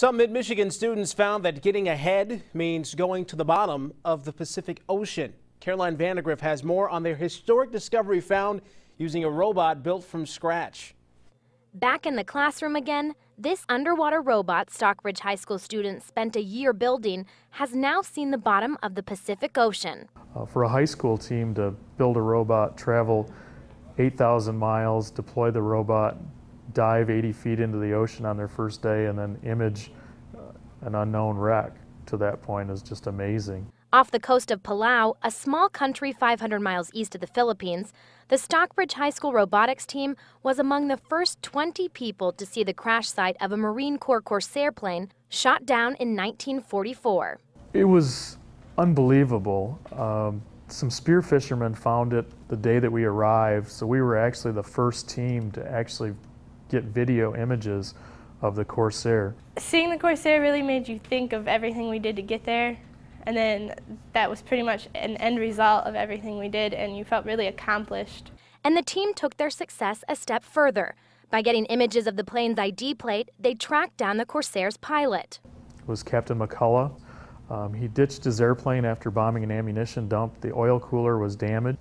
Some mid-Michigan students found that getting ahead means going to the bottom of the Pacific Ocean. Caroline Vandergriff has more on their historic discovery found using a robot built from scratch. Back in the classroom again, this underwater robot Stockbridge High School students spent a year building has now seen the bottom of the Pacific Ocean. Uh, for a high school team to build a robot, travel 8,000 miles, deploy the robot, dive 80 feet into the ocean on their first day, and then image uh, an unknown wreck to that point is just amazing. Off the coast of Palau, a small country 500 miles east of the Philippines, the Stockbridge High School robotics team was among the first 20 people to see the crash site of a Marine Corps Corsair plane shot down in 1944. It was unbelievable. Um, some spear fishermen found it the day that we arrived, so we were actually the first team to actually get video images of the Corsair. Seeing the Corsair really made you think of everything we did to get there and then that was pretty much an end result of everything we did, and you felt really accomplished. And the team took their success a step further. By getting images of the plane's ID plate, they tracked down the Corsair's pilot. It was Captain McCullough. Um, he ditched his airplane after bombing an ammunition dump. The oil cooler was damaged.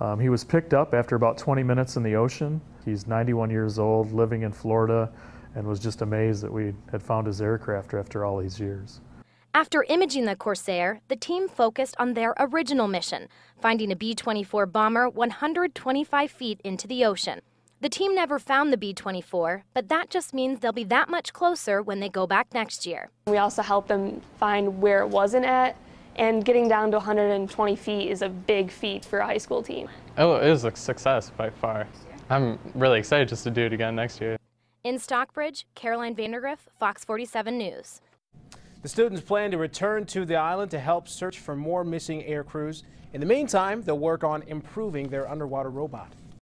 Um, he was picked up after about 20 minutes in the ocean. He's 91 years old, living in Florida, and was just amazed that we had found his aircraft after all these years. After imaging the Corsair, the team focused on their original mission, finding a B 24 bomber 125 feet into the ocean. The team never found the B 24, but that just means they'll be that much closer when they go back next year. We also helped them find where it wasn't at, and getting down to 120 feet is a big feat for a high school team. Oh, it was a success by far. I'm really excited just to do it again next year. In Stockbridge, Caroline Vandergriff, Fox 47 News. The students plan to return to the island to help search for more missing air crews. In the meantime, they'll work on improving their underwater robot.